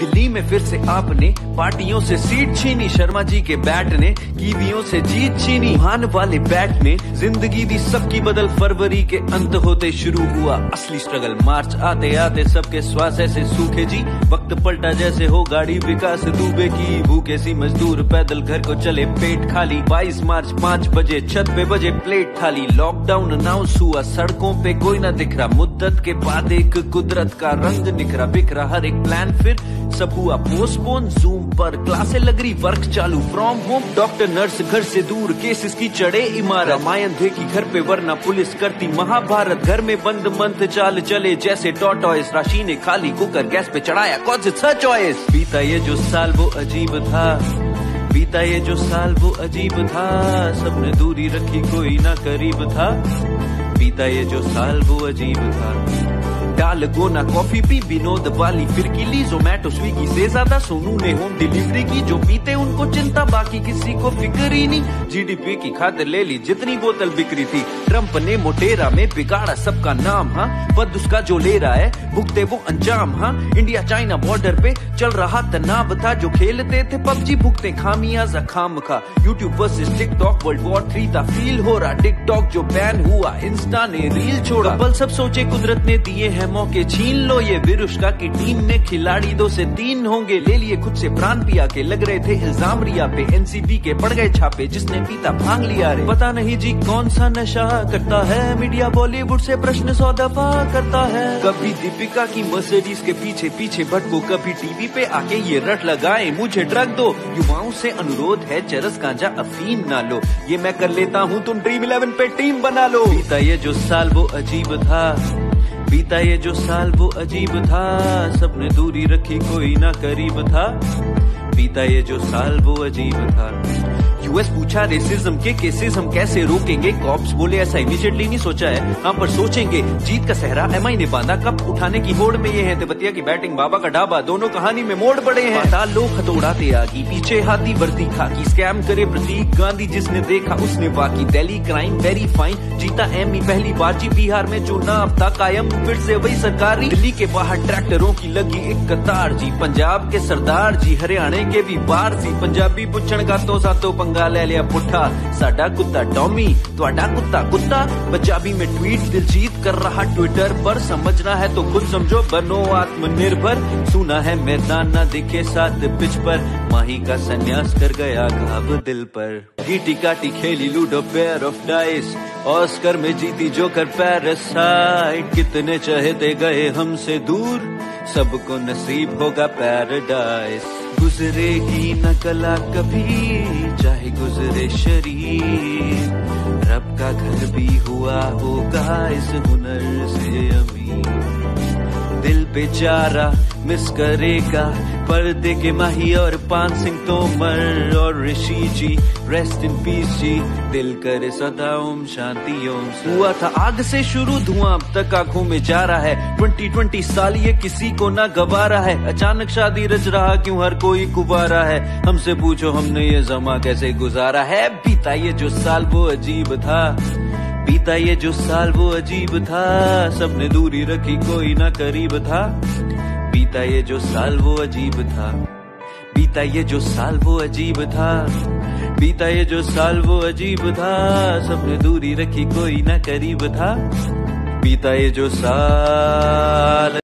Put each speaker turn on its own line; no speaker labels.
दिल्ली में फिर से आपने पार्टियों से सीट छीनी। शर्मा जी के बैट ने, कीवियों से जीत छीनी। वुहान वाले बैट ने ज़िंदगी दी सबकी बदल। फरवरी के अंत होते शुरू हुआ असली स्ट्रगल। मार्च आते आते सबके श्वास ऐसे सूखे जी। वक्त पलटा जैसे हो गाड़ी विकास। दुबे की भूखे सी मजदूर पैदल घर को चले पेट खाली। 22 मार्च, पाँच बजे छत पे बजे प्लेट थाली लॉकडाउन अनाउंस हुआ, सड़कों पे कोई ना दिख रहा। मुद्दत के बाद एक कुदरत का रंग निखरा। बिखरा हर एक प्लान फिर सब हुआ पोस्टपोन जूम पर क्लासे लग रही वर्क चालू फ्रॉम होम डॉक्टर नर्स घर से दूर केसेस की चढ़े इमारत, रामायण देखी घर पे, वरना पुलिस करती महाभारत, घर में बंद मंथ चाल चले, जैसे टॉटॉयस राशि ने खाली कुकर गैस पे चढ़ाया, कौन सा चॉइस बीता ये जो साल वो अजीब था, बीता ये जो साल वो अजीब था, सबने दूरी रखी कोई ना करीब था, बीता ये जो साल वो अजीब था। डाल गोना कॉफ़ी पी विनोद वाली फिर ली जोमेटो स्विगी से ज़्यादा सोनू ने होम डिलीवरी की, जो पीते उनको चिंता, बाकी किसी को फ़िक्र ही नहीं। जीडीपी की खाद ले ली जितनी बोतल बिक्री थी। ट्रंप ने मोटेरा में बिगाड़ा सबका नाम हाँ? पद उसका जो ले रहा है, भुगते वो अंजाम हाँ? इंडिया चाइना बॉर्डर पे चल रहा तनाव था जो खेलते थे पबजी, भुगते खामियाजा खाम खा। YouTube versus TikTok world war three था फील हो रहा। टिकटॉक जो बैन हुआ इंस्टा ने रील छोड़ा। बल सब सोचे कुदरत ने दिए है मौके, छीन लो ये विरुष्का की टीम ने खिलाड़ी दो से तीन होंगे। ले लिए खुद से प्राण पिया के, लग रहे थे इल्ज़ाम रिया पे। एनसीबी के पड़ गए छापे, जिसने पीता भाँग लिया रे। पता नहीं जी कौन सा नशा करता है। मीडिया बॉलीवुड से प्रश्न सौ दफ़ा करता है। कभी दीपिका की मर्सिडीज के पीछे पीछे भटको, कभी टीवी पे आके ये रट लगाए, मुझे ड्रग दो। युवाओं से अनुरोध है, चरस गांजा अफीम ना लो। ये मैं कर लेता हूँ, तुम ड्रीम इलेवन पे टीम बना लो। बीता ये जो साल वो अजीब था, बीता ये जो साल वो अजीब था सबने दूरी रखी कोई ना करीब था। बीता ये जो साल वो अजीब था। यूएस पूछा रेसिज्म के केसेस हम कैसे रोकेंगे? कॉप्स बोले, ऐसा इमीडिएटली नहीं सोचा है। हम पर सोचेंगे। जीत का सहरा एम आई ने बांधा। कब उठाने की होड़ में ये है तिबतिया की बैटिंग बाबा का ढाबा दोनों कहानी में मोड़ पड़े हैं। पाताल लोग हथौड़ाते आगी। पीछे हाथी वर्दी खाकी। स्कैम करे प्रतीक गांधी जिसने देखा, उसने बाकी दिल्ली क्राइम वेरी फाइन जीता एम पहली बार जी बिहार में। जो नाम था कायम। फिर से वही सरकारी दिल्ली के बाहर ट्रैक्टरों की लगी एक कतार जी। पंजाब के सरदार जी, हरियाणा के भी बार सी। पंजाबी पुछण का तो सातो पंगा ले लिया पुठा साडा कुत्ता टॉमी ਤੁਹਾਡਾ कुत्ता कुत्ता पंजाबी में ट्वीट दिलजीत कर रहा ट्विटर पर समझना है तो खुद समझो बनो आत्मनिर्भर सुना है मैदान ना दिखे साथ पिच पर माही का संन्यास कर गया घाव दिल पर गीटी काटी खेली ludo pair of dice Oscar में जीती जोकर पैरासाइट कितने चहेते गए हमसे दूर सबको नसीब होगा पैराडाइस गुजरेगी न कला कभी, चाहे गुजरे शरीर। रब का घर भी हुआ होगा इस हुनर से अमीर। दिल बेचारा मिस करेगा। पर्दे के माही और पान सिंह तोमर और ऋषि जी रेस्ट इन पीस जी। दिल करे सदा ओम शांति, ओम हुआ था आग से शुरू, धुआँ अब तक आँखों में जा रहा है। ट्वेंटी ट्वेंटी साल ये किसी को ना गवारा है। अचानक शादी रच रहा, क्यों हर कोई कुबारा है? हमसे पूछो हमने ये जमा कैसे गुजारा है? बीता ये जो साल वो अजीब था। बीता ये जो साल वो अजीब था, सबने दूरी रखी कोई ना करीब था। बीता ये जो साल वो अजीब था बीता ये जो साल वो अजीब था बीता ये जो साल वो अजीब था, सबने दूरी रखी कोई ना करीब था। बीता ये जो साल